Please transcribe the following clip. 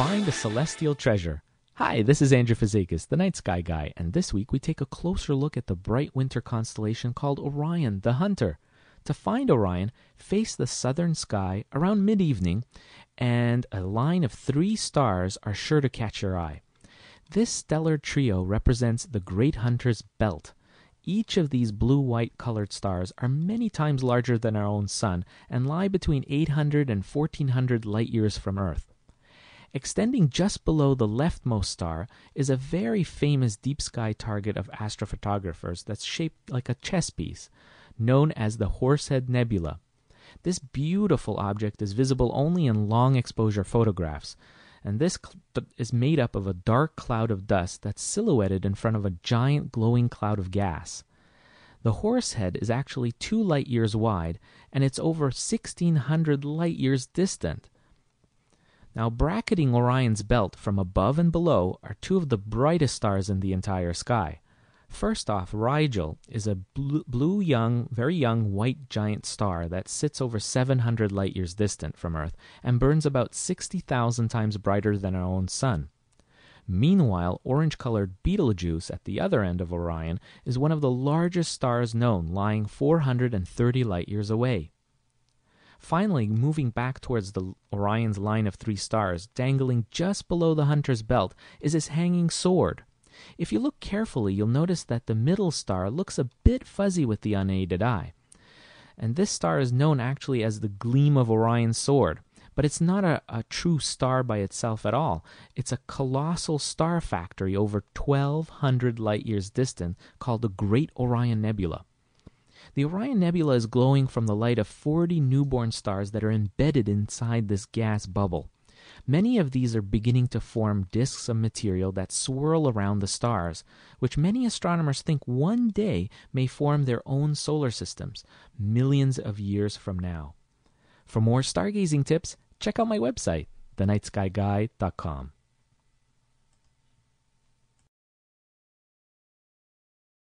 find a celestial treasure. Hi, this is Andrew Fazekas, the Night Sky Guy, and this week we take a closer look at the bright winter constellation called Orion the Hunter. To find Orion, face the southern sky around mid evening, and a line of three stars are sure to catch your eye. This stellar trio represents the Great Hunter's Belt. Each of these blue white colored stars are many times larger than our own Sun and lie between 800 and 1400 light years from Earth. Extending just below the leftmost star is a very famous deep sky target of astrophotographers that's shaped like a chess piece, known as the Horsehead Nebula. This beautiful object is visible only in long exposure photographs, and this is made up of a dark cloud of dust that's silhouetted in front of a giant glowing cloud of gas. The Horsehead is actually two light years wide, and it's over 1600 light years distant. Now, bracketing Orion's belt from above and below are two of the brightest stars in the entire sky. First off, Rigel is a blue, young, very young white giant star that sits over 700 light years distant from Earth and burns about 60,000 times brighter than our own sun. Meanwhile, orange colored Betelgeuse at the other end of Orion is one of the largest stars known, lying 430 light years away. Finally, moving back towards the Orion's line of three stars, dangling just below the hunter's belt, is his hanging sword. If you look carefully, you'll notice that the middle star looks a bit fuzzy with the unaided eye. And this star is known actually as the gleam of Orion's sword. But it's not a, a true star by itself at all. It's a colossal star factory over 1,200 light years distant called the Great Orion Nebula. The Orion Nebula is glowing from the light of 40 newborn stars that are embedded inside this gas bubble. Many of these are beginning to form disks of material that swirl around the stars, which many astronomers think one day may form their own solar systems, millions of years from now. For more stargazing tips, check out my website, thenightskyguy.com.